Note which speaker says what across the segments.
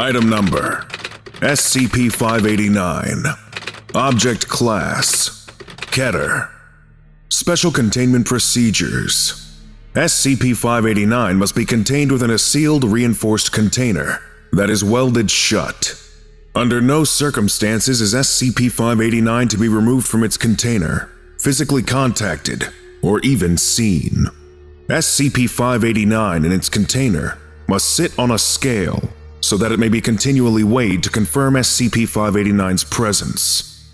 Speaker 1: Item number SCP 589. Object Class Keter. Special Containment Procedures SCP 589 must be contained within a sealed, reinforced container that is welded shut. Under no circumstances is SCP 589 to be removed from its container, physically contacted, or even seen. SCP 589 in its container must sit on a scale so that it may be continually weighed to confirm SCP 589's presence.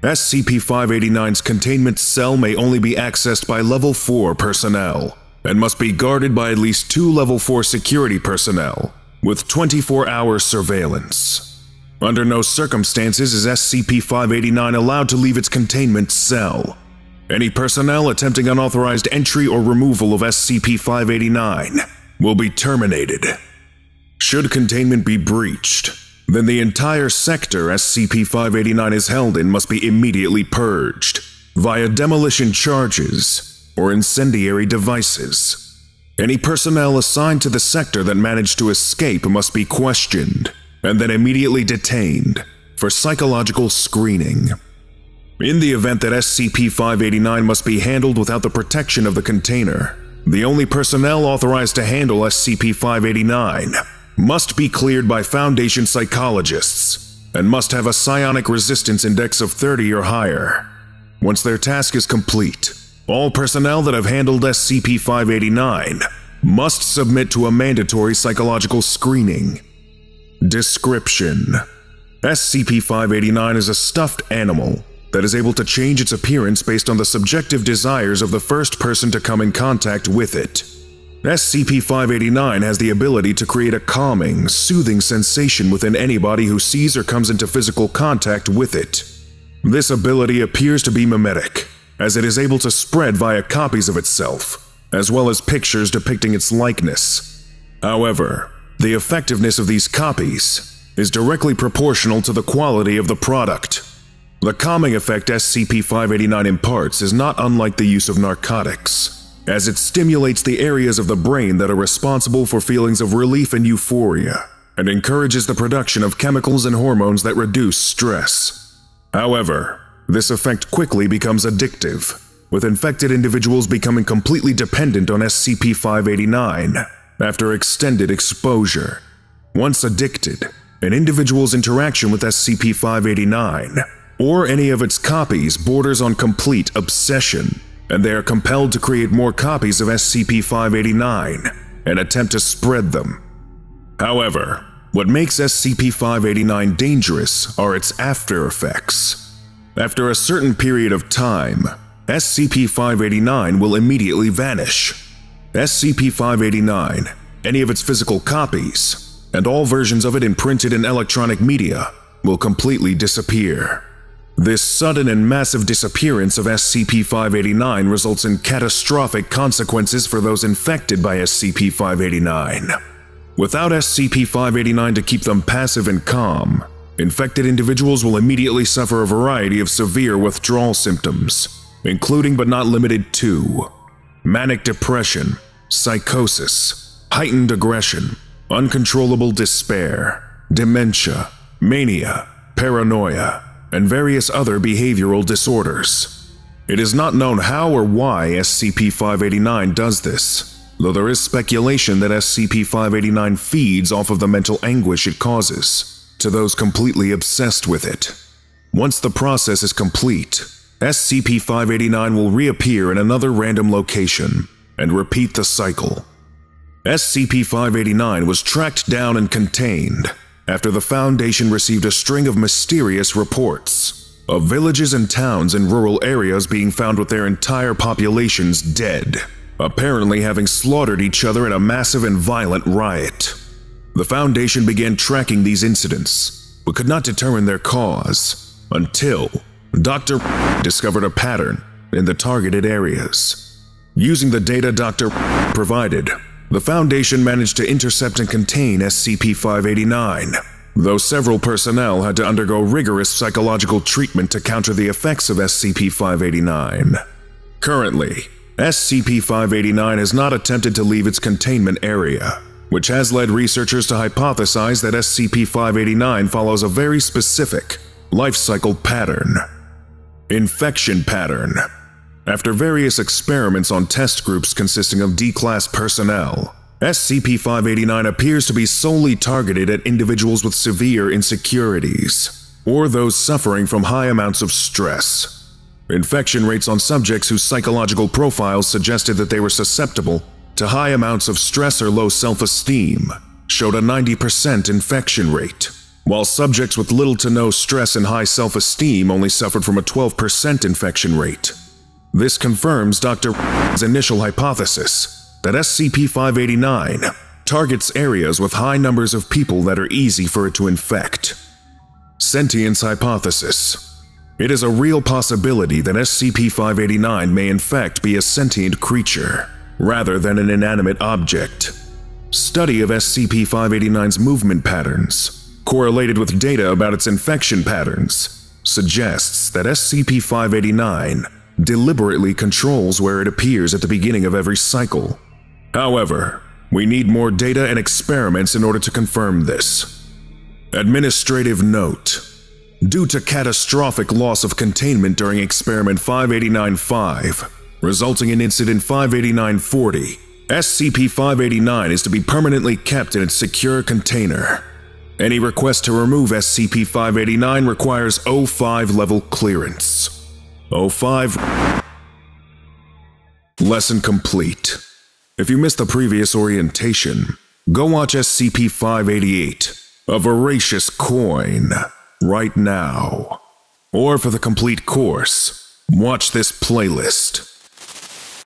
Speaker 1: SCP 589's containment cell may only be accessed by Level 4 personnel and must be guarded by at least two Level 4 security personnel with 24 hour surveillance. Under no circumstances is SCP 589 allowed to leave its containment cell. Any personnel attempting unauthorized entry or removal of SCP 589 will be terminated. Should containment be breached, then the entire sector SCP 589 is held in must be immediately purged via demolition charges or incendiary devices. Any personnel assigned to the sector that managed to escape must be questioned and then immediately detained for psychological screening. In the event that SCP 589 must be handled without the protection of the container, the only personnel authorized to handle SCP 589 must be cleared by Foundation psychologists and must have a psionic resistance index of 30 or higher. Once their task is complete, all personnel that have handled SCP 589 must submit to a mandatory psychological screening. Description SCP 589 is a stuffed animal that is able to change its appearance based on the subjective desires of the first person to come in contact with it. SCP-589 has the ability to create a calming, soothing sensation within anybody who sees or comes into physical contact with it. This ability appears to be mimetic, as it is able to spread via copies of itself, as well as pictures depicting its likeness. However, the effectiveness of these copies is directly proportional to the quality of the product. The calming effect SCP-589 imparts is not unlike the use of narcotics as it stimulates the areas of the brain that are responsible for feelings of relief and euphoria, and encourages the production of chemicals and hormones that reduce stress. However, this effect quickly becomes addictive, with infected individuals becoming completely dependent on SCP 589 after extended exposure. Once addicted, an individual's interaction with SCP 589 or any of its copies borders on complete obsession and they are compelled to create more copies of SCP-589 and attempt to spread them. However, what makes SCP-589 dangerous are its after effects. After a certain period of time, SCP-589 will immediately vanish. SCP-589, any of its physical copies, and all versions of it imprinted in electronic media will completely disappear. This sudden and massive disappearance of SCP-589 results in catastrophic consequences for those infected by SCP-589. Without SCP-589 to keep them passive and calm, infected individuals will immediately suffer a variety of severe withdrawal symptoms, including but not limited to manic depression, psychosis, heightened aggression, uncontrollable despair, dementia, mania, paranoia, and various other behavioral disorders. It is not known how or why SCP-589 does this, though there is speculation that SCP-589 feeds off of the mental anguish it causes to those completely obsessed with it. Once the process is complete, SCP-589 will reappear in another random location and repeat the cycle. SCP-589 was tracked down and contained after the Foundation received a string of mysterious reports of villages and towns in rural areas being found with their entire populations dead, apparently having slaughtered each other in a massive and violent riot. The Foundation began tracking these incidents, but could not determine their cause until Dr. discovered a pattern in the targeted areas. Using the data Dr. provided, the Foundation managed to intercept and contain SCP-589, though several personnel had to undergo rigorous psychological treatment to counter the effects of SCP-589. Currently, SCP-589 has not attempted to leave its containment area, which has led researchers to hypothesize that SCP 589 follows a very specific life cycle pattern. Infection pattern. After various experiments on test groups consisting of D class personnel, SCP 589 appears to be solely targeted at individuals with severe insecurities, or those suffering from high amounts of stress. Infection rates on subjects whose psychological profiles suggested that they were susceptible to high amounts of stress or low self esteem showed a 90% infection rate, while subjects with little to no stress and high self esteem only suffered from a 12% infection rate. This confirms Dr. initial hypothesis that SCP 589 targets areas with high numbers of people that are easy for it to infect. Sentience Hypothesis It is a real possibility that SCP 589 may in fact be a sentient creature, rather than an inanimate object. Study of SCP 589's movement patterns, correlated with data about its infection patterns, suggests that SCP 589 deliberately controls where it appears at the beginning of every cycle However, we need more data and experiments in order to confirm this. Administrative note. Due to catastrophic loss of containment during Experiment 589-5, resulting in Incident 589-40, SCP-589 is to be permanently kept in its secure container. Any request to remove SCP-589 requires O5 level clearance. O5 Lesson complete. If you missed the previous orientation, go watch SCP 588, A Voracious Coin, right now. Or for the complete course, watch this playlist.